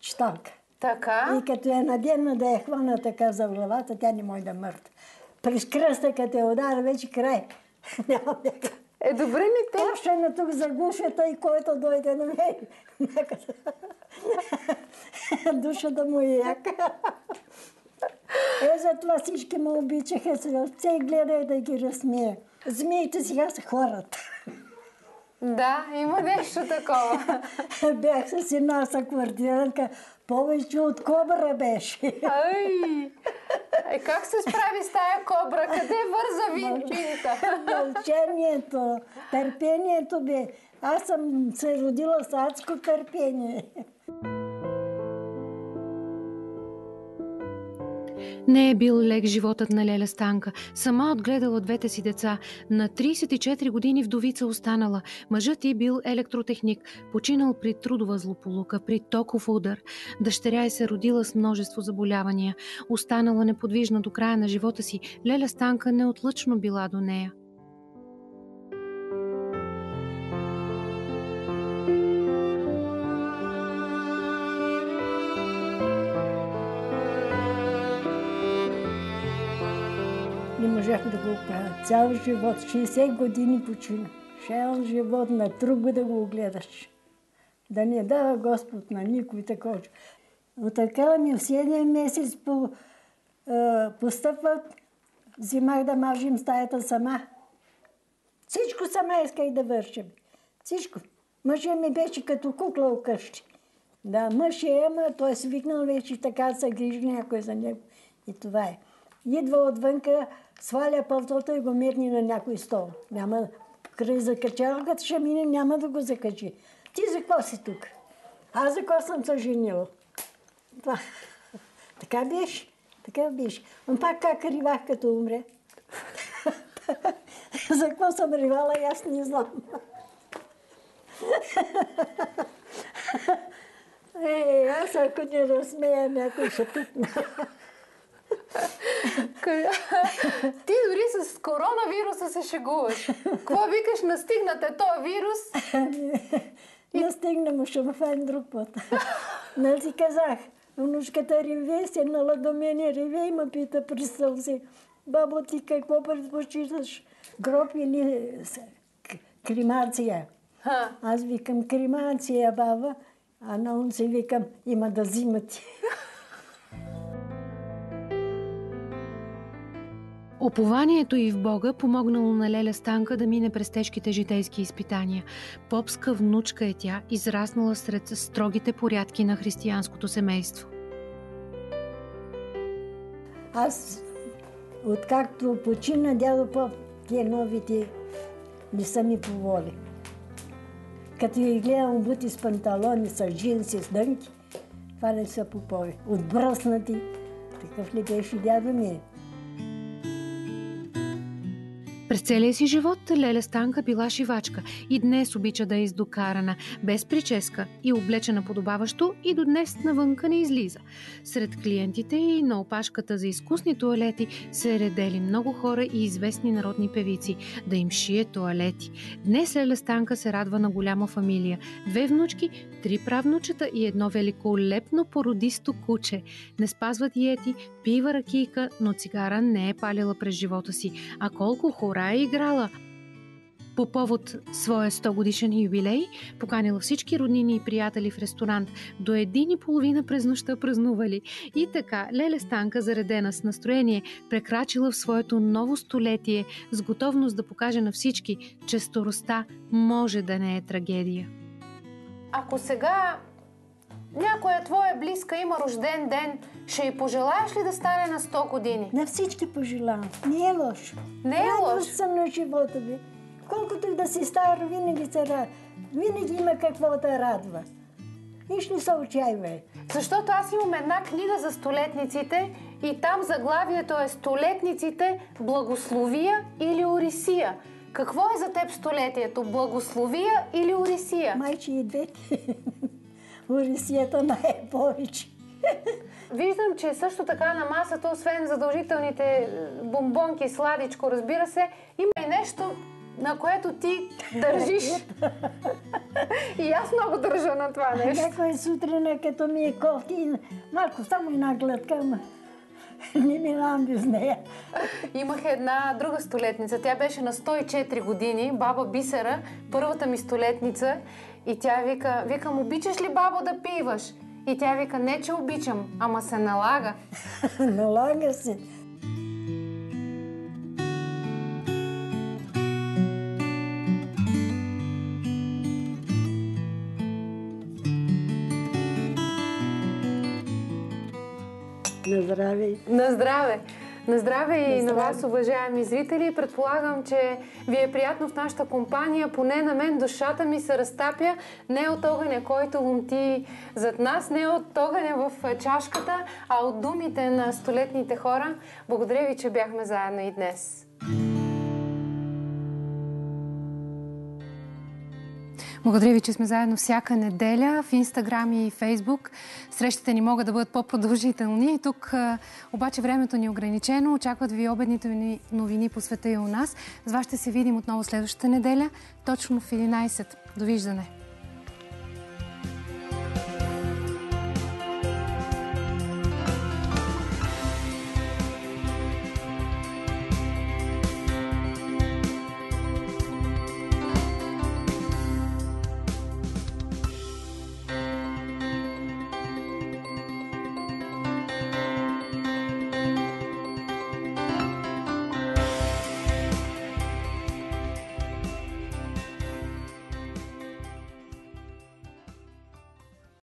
Читалка. Така? И като е надена да я хвана така за главата, тя не може да мъртва. През кръста, като е удар, вече край. Няма Е, добре ми те. Аз ще на тук заглушата и който дойде на мен. Душата му е яка. Е, затова всички ме обичаха. Все гледай да ги разсмея. Змиите сега са хората. Да, има нещо такова. Бях с една съквартиранка, повече от кобра беше. Ай! Е, как се справи с тая кобра? Къде върза винчината? Мълчението, търпението бе. Аз съм се родила с адско търпение. Не е бил лек животът на Леля Станка. Сама отгледала двете си деца. На 34 години вдовица останала. Мъжът й бил електротехник. Починал при трудова злополука, при токов удар. Дъщеря й се родила с множество заболявания. Останала неподвижна до края на живота си. Леля Станка неотлъчно била до нея. Можах да го правя. Цял живот, 60 години почина. Цял живот на друго да го гледаш. Да не дава Господ на никой такова. Но така ми в 7 месец по, е, постъпват, взимах да мажим стаята сама. Всичко сама исках да вършим. Всичко. Мъжът ми беше като кукла у къщи. Да, мъж е, ама той е свикнал вече така се грижи някой за него. И това е. Идва отвънка, сваля пълтото и го метни на някой стол. Няма край закачалката, ще мине, няма да го закачи. Ти за какво си тук? Аз за какво съм се женила? Това. Така беше. Така беше. Но пак как ривах като умре. за какво съм ривала, аз не знам. Е, аз ако не разсмея, някой ще пипна. Ти дори с коронавируса се шегуваш. Какво викаш, настигнате този вирус? Настигна му, ще файн друг път. Нали си казах, внучката реве, седнала до мене, реве и ме пита при сълзи. Бабо, ти какво предпочиташ? Гроб или кремация? Аз викам кремация, баба, а на он си викам, има да взимате. Опованието и в Бога помогнало на Леля Станка да мине през тежките житейски изпитания. Попска внучка е тя, израснала сред строгите порядки на християнското семейство. Аз, откакто почина дядо Поп, тия новите не са ми по воли. Като ги гледам обути с панталони, с джинси, с дънки, това не са попови. Отбръснати. Такъв ли беше дядо ми? През целия си живот Леля Станка била шивачка и днес обича да е издокарана, без прическа и облечена подобаващо и до днес навънка не излиза. Сред клиентите и на опашката за изкусни туалети се редели много хора и известни народни певици да им шие туалети. Днес Леля Станка се радва на голяма фамилия. Две внучки, три правнучета и едно великолепно породисто куче. Не спазва диети, пива ракийка, но цигара не е палила през живота си. А колко хора е играла! По повод своя 100 годишен юбилей, поканила всички роднини и приятели в ресторант. До един и половина през нощта празнували. И така, Леле Станка, заредена с настроение, прекрачила в своето ново столетие с готовност да покаже на всички, че старостта може да не е трагедия. Ако сега някоя твоя близка има рожден ден, ще й пожелаеш ли да стане на 100 години? На всички пожелавам. Не е лошо. Не е лошо. Радост съм на живота ви. Колкото и да си стар, винаги се радва. Винаги има какво да радва. Иш не се отчаивай. Защото аз имам една книга за столетниците и там заглавието е Столетниците, благословия или Орисия. Какво е за теб столетието? Благословия или Орисия? Майче и двете. Орисията най повече. Виждам, че също така на масата, освен задължителните бомбонки, сладичко, разбира се, има и нещо, на което ти държиш. и аз много държа на това нещо. Някой сутрин, като ми е кофти, малко само една глътка, ама Не минавам без нея. Имах една друга столетница. Тя беше на 104 години, баба Бисера, първата ми столетница. И тя вика, викам, обичаш ли бабо да пиваш? И тя вика, не че обичам, ама се налага. налага се. На здраве! На здраве! На здраве и на вас, уважаеми зрители. Предполагам, че ви е приятно в нашата компания. Поне на мен душата ми се разтапя не от огъня, който ломти зад нас, не от огъня в чашката, а от думите на столетните хора. Благодаря ви, че бяхме заедно и днес. Благодаря ви, че сме заедно всяка неделя в Инстаграм и Фейсбук. Срещите ни могат да бъдат по-продължителни. Тук обаче времето ни е ограничено. Очакват ви обедните ни новини по света и у нас. С вас ще се видим отново следващата неделя, точно в 11. Довиждане!